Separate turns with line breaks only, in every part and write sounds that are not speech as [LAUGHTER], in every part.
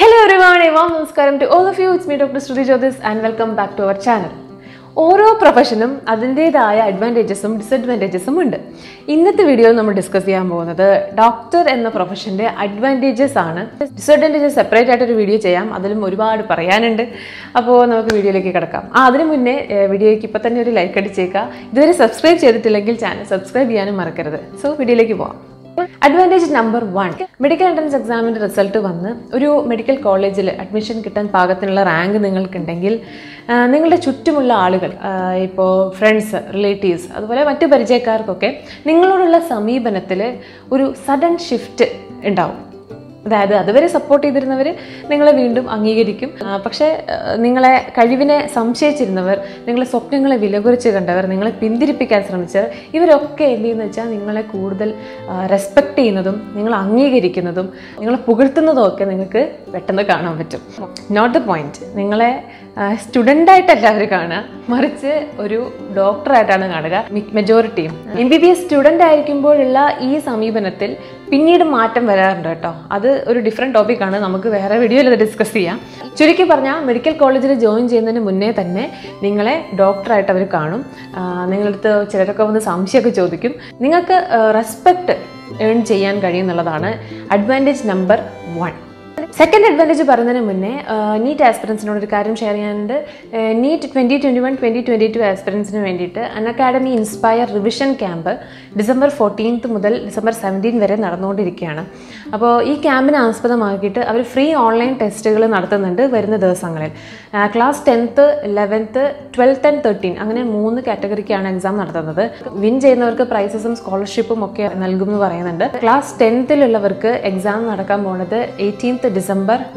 Hello ഒരു warm നമസ്കാരം to all of you it's me doctor Shruti Jyothis and welcome back to our channel ഓരോ പ്രൊഫഷനും അതിന്റേതായ അഡ്വാന്റേജസും ഡിസഡ്വാന്റേജസും ഉണ്ട്. ഇന്നത്തെ വീഡിയോയിൽ നമ്മൾ ഡിസ്കസ് ചെയ്യാൻ പോകുന്നത് ഡോക്ടർ എന്ന പ്രൊഫഷന്റെ അഡ്വാന്റേജസ് ആണ്. ഡിസഡ്വാന്റേജസ് സെപ്പറേറ്റ് ആയിട്ടൊരു വീഡിയോ ചെയ്യാം. അതിലും ഒരുപാട് പറയാനുണ്ട്. അപ്പോൾ നമുക്ക് വീഡിയോയിലേക്ക് കിടക്കാം. ആ അതിന് മുന്നേ വീഡിയോയ്ക്ക് ഇപ്പോൾ തന്നെ ഒരു ലൈക്ക് അടിച്ചേക്കുക. ഇതുവരെ സബ്സ്ക്രൈബ് ചെയ്തിട്ടില്ലെങ്കിൽ ചാനൽ സബ്സ്ക്രൈബ് ചെയ്യാനും മറക്കരുത്. സോ വീഡിയോയിലേക്ക് പോവാം. Advantage number one medical entrance എക്സാമിന്റെ റിസൾട്ട് വന്ന് ഒരു മെഡിക്കൽ കോളേജിൽ അഡ്മിഷൻ കിട്ടാൻ പാകത്തിനുള്ള റാങ്ക് നിങ്ങൾക്കുണ്ടെങ്കിൽ നിങ്ങളുടെ ചുറ്റുമുള്ള ആളുകൾ ഇപ്പോൾ ഫ്രണ്ട്സ് റിലേറ്റീവ്സ് അതുപോലെ മറ്റു പരിചയക്കാർക്കൊക്കെ നിങ്ങളോടുള്ള സമീപനത്തിൽ ഒരു സഡൻ ഷിഫ്റ്റ് ഉണ്ടാവും. അതായത് അതുവരെ സപ്പോർട്ട് ചെയ്തിരുന്നവർ നിങ്ങളെ വീണ്ടും അംഗീകരിക്കും. പക്ഷേ നിങ്ങളെ കഴിവിനെ സംശയിച്ചിരുന്നവർ നിങ്ങളെ സ്വപ്നങ്ങളെ വിലകുറിച്ച് കണ്ടവർ നിങ്ങളെ പിന്തിരിപ്പിക്കാൻ ശ്രമിച്ചവർ ഇവരൊക്കെ എന്ത് ചെയ്യുന്ന വെച്ചാൽ നിങ്ങളെ കൂടുതൽ റെസ്പെക്റ്റ് ചെയ്യുന്നതും നിങ്ങൾ അംഗീകരിക്കുന്നതും നിങ്ങളെ പുകഴ്ത്തുന്നതും ഒക്കെ നിങ്ങൾക്ക് പെട്ടെന്ന് കാണാൻ പറ്റും. നോട്ട് ദ പോയിന്റ് നിങ്ങളെ സ്റ്റുഡന്റായിട്ടല്ല അവർ കാണുക. മറിച്ച് ഒരു ഡോക്ടറായിട്ടാണ് കാണുക. മെജോറിറ്റിയും M B B S student ആയിരിക്കുമ്പോഴുള്ള ഈ സമീപനത്തിൽ പിന്നീട് മാറ്റം വരാറുണ്ട് കേട്ടോ. അത് ഒരു ഡിഫറെന്റ് ടോപ്പിക്കാണ് നമുക്ക് വേറെ വീഡിയോയിൽ അത് ഡിസ്കസ് ചെയ്യാം. ചുരുക്കി പറഞ്ഞാൽ മെഡിക്കൽ കോളേജിൽ ജോയിൻ ചെയ്യുന്നതിന് മുന്നേ തന്നെ നിങ്ങളെ ഡോക്ടറായിട്ട് അവർ കാണും. നിങ്ങളടുത്ത് ചിലരൊക്കെ വന്ന് സംശയമൊക്കെ ചോദിക്കും. നിങ്ങൾക്ക് റെസ്പെക്റ്റ് ഏൺ ചെയ്യാൻ കഴിയുന്നുള്ളതാണ് advantage number one second advantage പറയുന്നതിന് മുന്നേ നീറ്റ് ആസ്പിറൻസിനോട് ഒരു കാര്യം ഷെയർ ചെയ്യാനുണ്ട്. NEET twenty twenty one twenty twenty two ആസ്പിറൻസിന് വേണ്ടിയിട്ട് Unacademy inspire revision camp December fourteenth മുതൽ ഡിസംബർ സെവന്റീൻ വരെ നടന്നുകൊണ്ടിരിക്കുകയാണ്. അപ്പോൾ ഈ ക്യാമ്പിനെ ആസ്പദമാക്കിയിട്ട് അവർ ഫ്രീ ഓൺലൈൻ ടെസ്റ്റുകൾ നടത്തുന്നുണ്ട് വരുന്ന ദിവസങ്ങളിൽ. Class tenth eleventh twelfth and thirteen അങ്ങനെ മൂന്ന് കാറ്റഗറിക്കാണ് എക്സാം നടത്തുന്നത്. വിൻ ചെയ്യുന്നവർക്ക് പ്രൈസസും സ്കോളർഷിപ്പും ഒക്കെ നൽകുമെന്ന് പറയുന്നുണ്ട്. ക്ലാസ് ടെൻത്തിലുള്ളവർക്ക് എക്സാം നടക്കാൻ പോകുന്നത് eighteenth December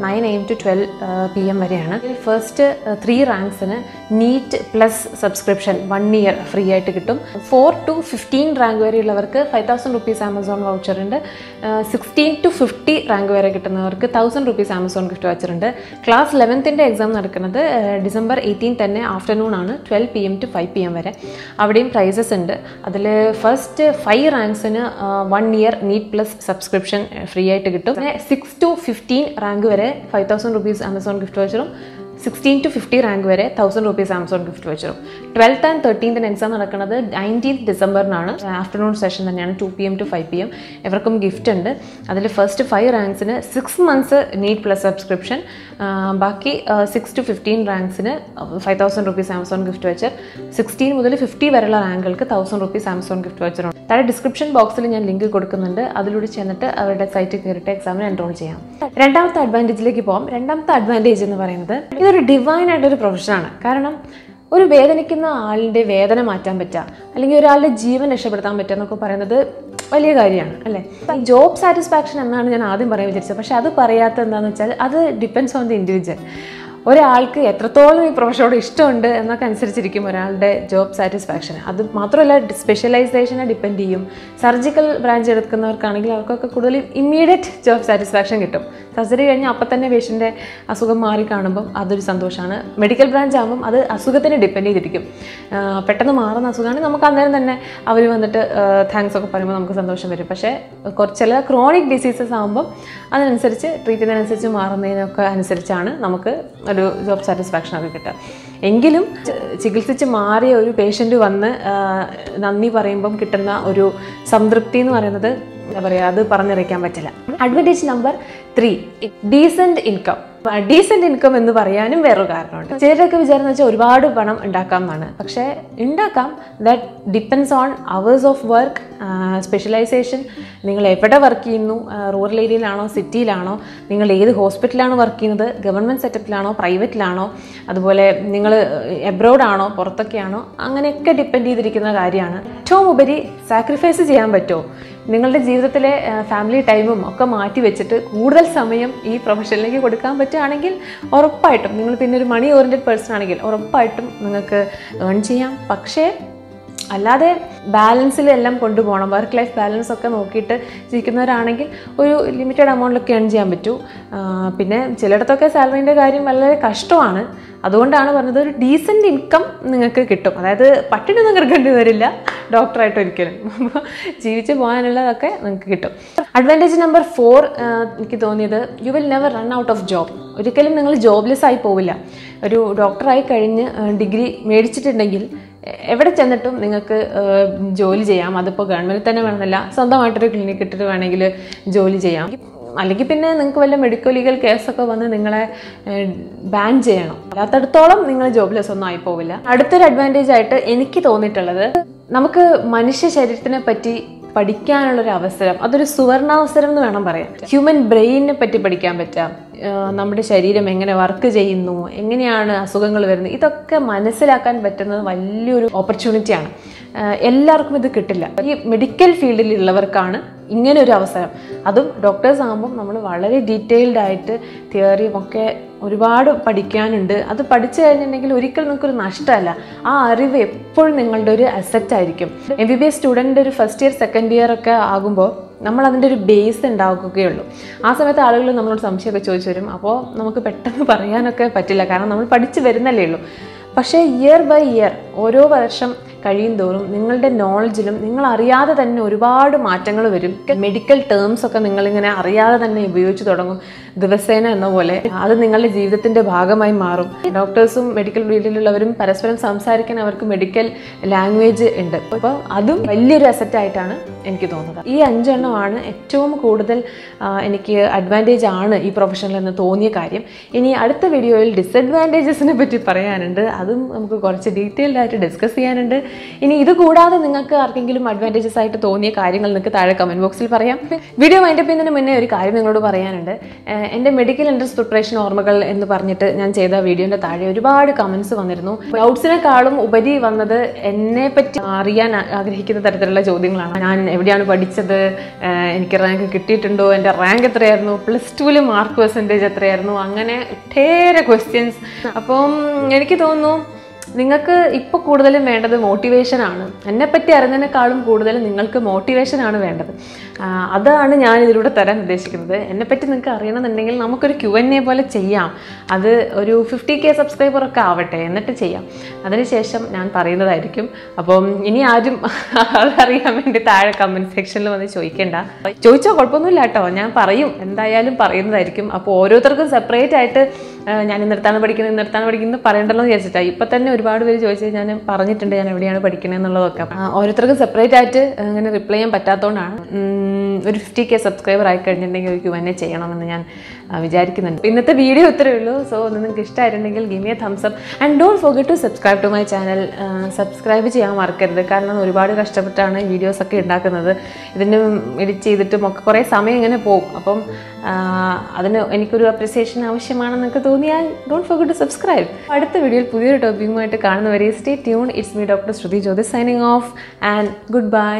nine M to twelve P M വരെയാണ്. First three റാങ്ക്സിന് NEET plus subscription one year free ആയിട്ട് കിട്ടും. Four to fifteen rank വരെയുള്ളവർക്ക് five thousand rupees Amazon voucher ഉണ്ട്. സിക്സ്റ്റീൻ ടു ഫിഫ്റ്റി റാങ്ക് വരെ കിട്ടുന്നവർക്ക് thousand rupees Amazon gift voucher ഉണ്ട്. Class ലെവൻത്തിന്റെ exam നടക്കുന്നത് December eighteen തന്നെ afternoon ആണ് twelve P M to five P M വരെ. അവിടെയും പ്രൈസസ് ഉണ്ട്. അതിൽ first five റാങ്ക്സിന് one year NEET plus subscription free ആയിട്ട് കിട്ടും. പിന്നെ സിക്സ് ടു ഫിഫ്റ്റീൻ റാങ്ക് വരെ five thousand rupees Amazon gift വൗച്ചറും sixteen to fifty rank വരെ തൗസൻഡ് റുപ്പീസ് ആമസോൺ ഗിഫ്റ്റ് വെച്ചിരും ട്വൽത്ത് ആൻഡ് തേർട്ടീൻത്തിന് എക്സാം നടക്കുന്നത് നയന്റീൻത്ത് ഡിസംബറിനാണ് ആഫ്റ്റർനൂൺ സെഷൻ തന്നെയാണ് two P M to five P M ഇവർക്കും ഗിഫ്റ്റ് ഉണ്ട്. അതിൽ first five റാങ്ക്സിന് six months NEET plus subscription ബാക്കി six to fifteen റാങ്ക്സിന് five thousand rupees Amazon gift voucher sixteen മുതൽ fifty വരെയുള്ള റാങ്കുകൾക്ക് തൗസൻഡ് റുപ്പീസ് ആമസോൺ ഗിഫ്റ്റ് വെച്ചറുണ്ട് താഴെ ഡിസ്ക്രിപ്ഷൻ ബോക്സിൽ ഞാൻ ലിങ്ക് കൊടുക്കുന്നുണ്ട്. അതിലൂടെ ചെന്നിട്ട് അവരുടെ സൈറ്റിൽ കയറിയിട്ട് എക്സാമിന് എൻറോൾ ചെയ്യാം. രണ്ടാമത്തെ അഡ്വാന്റേജിലേക്ക് പോകാം രണ്ടാമത്തെ അഡ്വാന്റേജ് എന്ന് പറയുന്നത് ഇതൊരു ഡിവൈൻ ആയിട്ടൊരു പ്രൊഫഷനാണ് കാരണം ഒരു വേദനിക്കുന്ന ആളിന്റെ വേദന മാറ്റാൻ പറ്റുക അല്ലെങ്കിൽ ഒരാളുടെ ജീവൻ രക്ഷപ്പെടുത്താൻ പറ്റുക എന്നൊക്കെ പറയുന്നത് വലിയ കാര്യമാണ് അല്ലേ? ജോബ് സാറ്റിസ്ഫാക്ഷൻ എന്നാണ് ഞാൻ ആദ്യം പറയാൻ വിചാരിച്ചത്. പക്ഷേ അത് പറയാത്ത എന്താണെന്ന് വെച്ചാൽ അത് ഡിപ്പെൻസ് ഓൺ ദി ഇൻഡിവിജ്വൽ ഒരാൾക്ക് എത്രത്തോളം ഈ പ്രൊഫഷനോട് ഇഷ്ടമുണ്ട് എന്നൊക്കെ അനുസരിച്ചിരിക്കും ഒരാളുടെ ജോബ് സാറ്റിസ്ഫാക്ഷൻ. അത് മാത്രമല്ല സ്പെഷ്യലൈസേഷനെ ഡിപ്പെൻഡ് ചെയ്യും. സർജിക്കൽ ബ്രാഞ്ച് എടുക്കുന്നവർക്കാണെങ്കിൽ അവർക്കൊക്കെ കൂടുതൽ ഇമ്മീഡിയറ്റ് ജോബ് സാറ്റിസ്ഫാക്ഷൻ കിട്ടും. സർജറി കഴിഞ്ഞാൽ അപ്പം തന്നെ പേഷ്യന്റെ അസുഖം മാറി കാണുമ്പം അതൊരു സന്തോഷമാണ്. മെഡിക്കൽ ബ്രാഞ്ച് ആകുമ്പം അത് അസുഖത്തിന് ഡിപ്പെൻഡ് ചെയ്തിരിക്കും. പെട്ടെന്ന് മാറുന്ന അസുഖമാണെങ്കിൽ നമുക്ക് അന്നേരം തന്നെ അവർ വന്നിട്ട് താങ്ക്സ് ഒക്കെ പറയുമ്പോൾ നമുക്ക് സന്തോഷം വരും. പക്ഷേ കുറച്ച് ചില ക്രോണിക് ഡിസീസസ് ആകുമ്പം അതിനനുസരിച്ച് ട്രീറ്റ് ചെയ്യുന്നതിനനുസരിച്ച് മാറുന്നതിനൊക്കെ അനുസരിച്ചാണ് നമുക്ക് ഒരു ജോബ് സാറ്റിസ്ഫാക്ഷൻ ഒക്കെ കിട്ടുക. എങ്കിലും ചികിത്സിച്ച് മാറിയ ഒരു പേഷ്യന്റ് വന്ന് നന്ദി പറയുമ്പം കിട്ടുന്ന ഒരു സംതൃപ്തി എന്ന് പറയുന്നത് എന്താ പറയുക അത് പറഞ്ഞറിയിക്കാൻ പറ്റില്ല. Advantage number three decent income decent income എന്ന് പറയാനും വേറൊരു കാരണമുണ്ട്. ചിലരൊക്കെ വിചാരം വെച്ചാൽ ഒരുപാട് പണം ഉണ്ടാക്കാം എന്നാണ്. പക്ഷേ ഉണ്ടാക്കാം that depends on hours of work specialisation നിങ്ങൾ എവിടെ വർക്ക് ചെയ്യുന്നു? റൂറൽ ഏരിയയിലാണോ സിറ്റിയിലാണോ നിങ്ങൾ ഏത് ഹോസ്പിറ്റലാണ് വർക്ക് ചെയ്യുന്നത്? ഗവൺമെന്റ് സെറ്റപ്പിലാണോ പ്രൈവറ്റിലാണോ അതുപോലെ നിങ്ങൾ എബ്രോഡ് ആണോ? പുറത്തൊക്കെയാണോ അങ്ങനെയൊക്കെ ഡിപ്പെൻഡ് ചെയ്തിരിക്കുന്ന കാര്യമാണ്. ഏറ്റവും ഉപരി സാക്രിഫൈസ് ചെയ്യാൻ പറ്റുമോ? നിങ്ങളുടെ ജീവിതത്തിലെ ഫാമിലി ടൈമും ഒക്കെ മാറ്റി വെച്ചിട്ട് കൂടുതൽ സമയം ഈ പ്രൊഫഷനിലേക്ക് കൊടുക്കാൻ പറ്റുകയാണെങ്കിൽ ഉറപ്പായിട്ടും നിങ്ങൾ പിന്നെ ഒരു മണി ഓറിയന്റഡ് പേഴ്സൺ ആണെങ്കിൽ ഉറപ്പായിട്ടും നിങ്ങൾക്ക് ഏൺ ചെയ്യാം. പക്ഷേ അല്ലാതെ ബാലൻസിൽ എല്ലാം കൊണ്ടുപോകണം വർക്ക് ലൈഫ് ബാലൻസ് ഒക്കെ നോക്കിയിട്ട് ജീവിക്കുന്നവരാണെങ്കിൽ ഒരു ലിമിറ്റഡ് എമൗണ്ടിലൊക്കെ ഏൺ ചെയ്യാൻ പറ്റൂ. പിന്നെ ചിലയിടത്തൊക്കെ സാലറീന്റെ കാര്യം വളരെ കഷ്ടമാണ്. അതുകൊണ്ടാണ് പറഞ്ഞത് ഒരു ഡീസന്റ് ഇൻകം നിങ്ങൾക്ക് കിട്ടും. അതായത് പട്ടിണി നിങ്ങൾക്ക് കിടക്കേണ്ടി വരില്ല. ഡോക്ടറായിട്ട് ഒരിക്കലും. ജീവിച്ച് പോകാനുള്ളതൊക്കെ നിങ്ങൾക്ക് കിട്ടും. അഡ്വാന്റേജ് നമ്പർ ഫോർ എനിക്ക് തോന്നിയത് you will never run out of job ഒരിക്കലും നിങ്ങൾ ജോബ്ലെസ് ആയി പോവില്ല. ഒരു ഡോക്ടറായി കഴിഞ്ഞ് ഡിഗ്രി മേടിച്ചിട്ടുണ്ടെങ്കിൽ എവിടെ ചെന്നിട്ടും നിങ്ങൾക്ക് ജോലി ചെയ്യാം. അതിപ്പോൾ ഗവൺമെന്റ് തന്നെ വേണമെന്നില്ല സ്വന്തമായിട്ടൊരു ക്ലിനിക്ക് ഇട്ടിട്ട് വേണമെങ്കിൽ ജോലി ചെയ്യാം. അല്ലെങ്കിൽ പിന്നെ നിങ്ങൾക്ക് വല്ല മെഡിക്കൽ ലീഗൽ കേസൊക്കെ വന്ന് നിങ്ങളെ ബാൻ ചെയ്യണം. അല്ലാത്തടത്തോളം നിങ്ങൾ ജോബ്ലെസ് ഒന്നും ആയി പോവില്ല അടുത്തൊരു അഡ്വാന്റേജ് ആയിട്ട് എനിക്ക് തോന്നിയിട്ടുള്ളത് നമുക്ക് മനുഷ്യ ശരീരത്തിനെ പറ്റി പഠിക്കാനുള്ളൊരു അവസരം അതൊരു സുവർണാവസരം എന്ന് വേണം പറയാൻ. ഹ്യൂമൻ ബ്രെയിനിനെ പറ്റി പഠിക്കാൻ പറ്റാം. നമ്മുടെ ശരീരം എങ്ങനെ വർക്ക് ചെയ്യുന്നു എങ്ങനെയാണ് അസുഖങ്ങൾ വരുന്നത് ഇതൊക്കെ മനസ്സിലാക്കാൻ പറ്റുന്നത് വലിയൊരു ഓപ്പർച്യൂണിറ്റിയാണ് എല്ലാവർക്കും ഇത് കിട്ടില്ല. ഈ മെഡിക്കൽ ഫീൽഡിലുള്ളവർക്കാണ് ഇങ്ങനെ ഒരു അവസരം. അതും ഡോക്ടേഴ്സ് ആകുമ്പം നമ്മൾ വളരെ ഡീറ്റെയിൽഡ് ആയിട്ട് തിയറിയും ഒക്കെ ഒരുപാട് പഠിക്കാനുണ്ട്. അത് പഠിച്ചു കഴിഞ്ഞിട്ടുണ്ടെങ്കിൽ ഒരിക്കലും നിങ്ങൾക്കൊരു നഷ്ടമല്ല. ആ അറിവ് എപ്പോഴും നിങ്ങളുടെ ഒരു അസറ്റ് ആയിരിക്കും. M B B S student ഒരു ഫസ്റ്റ് ഇയർ സെക്കൻഡ് ഇയർ ഒക്കെ ആകുമ്പോൾ നമ്മൾ അതിന്റെ ഒരു ബേസ് ഉണ്ടാക്കുകയുള്ളൂ. ആ സമയത്ത് ആളുകൾ നമ്മളോട് സംശയമൊക്കെ ചോദിച്ചു വരും. അപ്പോൾ നമുക്ക് പെട്ടെന്ന് പറയാനൊക്കെ പറ്റില്ല. കാരണം നമ്മൾ പഠിച്ചു വരുന്നല്ലേ ഉള്ളൂ. പക്ഷേ ഇയർ ബൈ ഇയർ ഓരോ വർഷം കഴിയും തോറും നിങ്ങളുടെ നോളജിലും നിങ്ങൾ അറിയാതെ തന്നെ ഒരുപാട് മാറ്റങ്ങൾ വരും. മെഡിക്കൽ ടേംസ് ഒക്കെ നിങ്ങളിങ്ങനെ അറിയാതെ തന്നെ ഉപയോഗിച്ച് തുടങ്ങും. ദിവസേന എന്ന പോലെ അത് നിങ്ങളുടെ ജീവിതത്തിന്റെ ഭാഗമായി മാറും. ഡോക്ടേഴ്സും മെഡിക്കൽ ഫീൽഡിലുള്ളവരും പരസ്പരം സംസാരിക്കാൻ അവർക്ക് മെഡിക്കൽ ലാംഗ്വേജ് ഉണ്ട്. അപ്പോൾ അതും വലിയൊരു അസറ്റ് ആയിട്ടാണ് എനിക്ക് തോന്നുന്നത്. ഈ അഞ്ചെണ്ണമാണ് ഏറ്റവും കൂടുതൽ എനിക്ക് അഡ്വാന്റേജ് ആണ് ഈ പ്രൊഫഷനിൽ എന്ന് തോന്നിയ കാര്യം. ഇനി അടുത്ത വീഡിയോയിൽ ഡിസഡ്വാന്റേജസിനെ പറ്റി പറയാനുണ്ട്. അതും നമുക്ക് കുറച്ച് ഡീറ്റെയിൽഡ് ആയിട്ട് ഡിസ്കസ് ചെയ്യാനുണ്ട്. ഇനി ഇത് കൂടാതെ നിങ്ങൾക്ക് ആർക്കെങ്കിലും അഡ്വാന്റേജസ് ആയിട്ട് തോന്നിയ കാര്യങ്ങൾ നിങ്ങൾക്ക് താഴെ കമന്റ് ബോക്സിൽ പറയാം. വീഡിയോ മൈൻഡപ്പ് ചെയ്യുന്നതിന് മുന്നേ ഒരു കാര്യം നിങ്ങളോട് പറയാനുണ്ട്. എന്റെ മെഡിക്കൽ എൻട്രൻസ് പ്രിപ്പറേഷൻ ഓർമ്മകൾ എന്ന് പറഞ്ഞിട്ട് ഞാൻ ചെയ്ത വീഡിയോന്റെ താഴെ ഒരുപാട് കമൻസ് വന്നിരുന്നു. ഡൗട്ട്സിനെക്കാളും ഉപരി വന്നത് എന്നെ പറ്റി അറിയാൻ ആഗ്രഹിക്കുന്ന തരത്തിലുള്ള ചോദ്യങ്ങളാണ്. ഞാൻ എവിടെയാണ് പഠിച്ചത്? എനിക്ക് റാങ്ക് കിട്ടിയിട്ടുണ്ടോ? എന്റെ റാങ്ക് എത്രയായിരുന്നു? പ്ലസ് ടുവിൽ മാർക്ക് പെർസെന്റേജ് എത്രയായിരുന്നു? അങ്ങനെ ഒട്ടേറെ ക്വസ്റ്റ്യൻസ് അപ്പം എനിക്ക് തോന്നുന്നു നിങ്ങൾക്ക് ഇപ്പോൾ കൂടുതലും വേണ്ടത് മോട്ടിവേഷൻ ആണ്. എന്നെപ്പറ്റി അറിഞ്ഞതിനേക്കാളും കൂടുതൽ നിങ്ങൾക്ക് മോട്ടിവേഷൻ ആണ് വേണ്ടത്. അതാണ് ഞാൻ ഇതിലൂടെ തരാൻ ഉദ്ദേശിക്കുന്നത്. എന്നെപ്പറ്റി നിങ്ങൾക്ക് അറിയണമെന്നുണ്ടെങ്കിൽ നമുക്കൊരു ക്യു എൻ എ പോലെ ചെയ്യാം. അത് ഒരു ഫിഫ്റ്റി കെ സബ്സ്ക്രൈബർ ഒക്കെ ആവട്ടെ എന്നിട്ട് ചെയ്യാം. അതിനുശേഷം ഞാൻ പറയുന്നതായിരിക്കും. അപ്പം ഇനി ആരും [LAUGHS] അതറിയാൻ വേണ്ടി താഴെ കമന്റ് സെക്ഷനിൽ വന്ന് ചോദിക്കേണ്ട. ചോദിച്ചാൽ കുഴപ്പമൊന്നുമില്ല കേട്ടോ ഞാൻ പറയും. എന്തായാലും പറയുന്നതായിരിക്കും. അപ്പോൾ ഓരോരുത്തർക്കും സെപ്പറേറ്റ് ആയിട്ട് ഞാൻ ഇന്നിടത്താണ് പഠിക്കുന്നത് ഇന്നിടത്താണ് പഠിക്കുന്നത് പറയണ്ടല്ലോ എന്ന് വിചാരിച്ചിട്ടാണ് ഇപ്പം തന്നെ ഒരുപാട് പേര് ചോദിച്ചത് ഞാൻ പറഞ്ഞിട്ടുണ്ട് ഞാൻ എവിടെയാണ് പഠിക്കുന്നത് എന്നുള്ളതൊക്കെ. ഓരോരുത്തർക്കും സെപ്പറേറ്റ് ആയിട്ട് അങ്ങനെ റിപ്ലൈ ചെയ്യാൻ പറ്റാത്തതുകൊണ്ടാണ് ഒരു ഫിഫ്റ്റി കെ സബ്സ്ക്രൈബർ ആയി കഴിഞ്ഞിട്ടുണ്ടെങ്കിൽ ഒരു ക്യു എന്നെ ചെയ്യണമെന്ന് ഞാൻ വിചാരിക്കുന്നുണ്ട്. ഇന്നത്തെ വീഡിയോ ഇത്രയേ ഉള്ളൂ. സോ നിങ്ങൾക്ക് ഇഷ്ടമായിട്ടുണ്ടെങ്കിൽ give me a thumbs up and don't forget to subscribe to my channel subscribe ചെയ്യാൻ മറക്കരുത്. കാരണം ഒരുപാട് കഷ്ടപ്പെട്ടാണ് വീഡിയോസ് ഒക്കെ ഉണ്ടാക്കുന്നത്. ഇതിന് എഡിറ്റ് ചെയ്തിട്ടും ഒക്കെ കുറേ സമയം ഇങ്ങനെ പോകും. അപ്പം അതിന് എനിക്കൊരു അപ്രിസിയേഷൻ ആവശ്യമാണെന്നൊക്കെ തോന്നിയാൽ ഡോണ്ട് ഫോർഗെറ്റ് ടു സബ്സ്ക്രൈബ്. അടുത്ത വീഡിയോയിൽ പുതിയൊരു ടോപ്പിക്കുമായിട്ട് കാണുന്നവരെ stay tune it's me doctor Shruti Jyothi signing off and goodbye